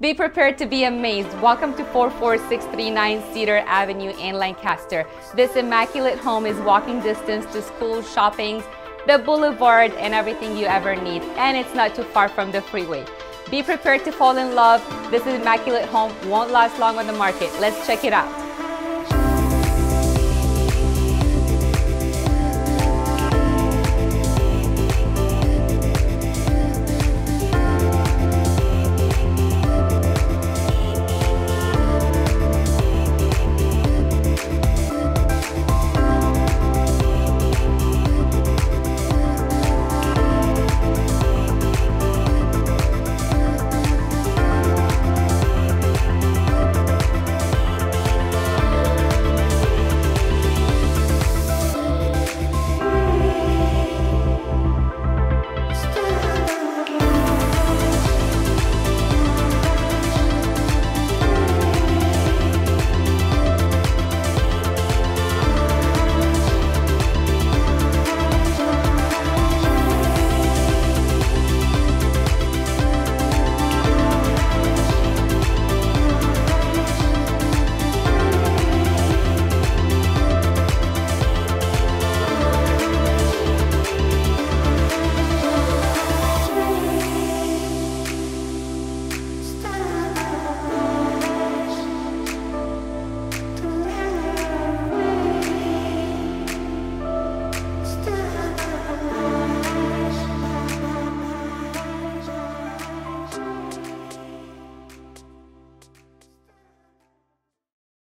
Be prepared to be amazed. Welcome to 44639 Cedar Avenue in Lancaster. This immaculate home is walking distance to school, shopping, the boulevard, and everything you ever need. And it's not too far from the freeway. Be prepared to fall in love. This immaculate home won't last long on the market. Let's check it out.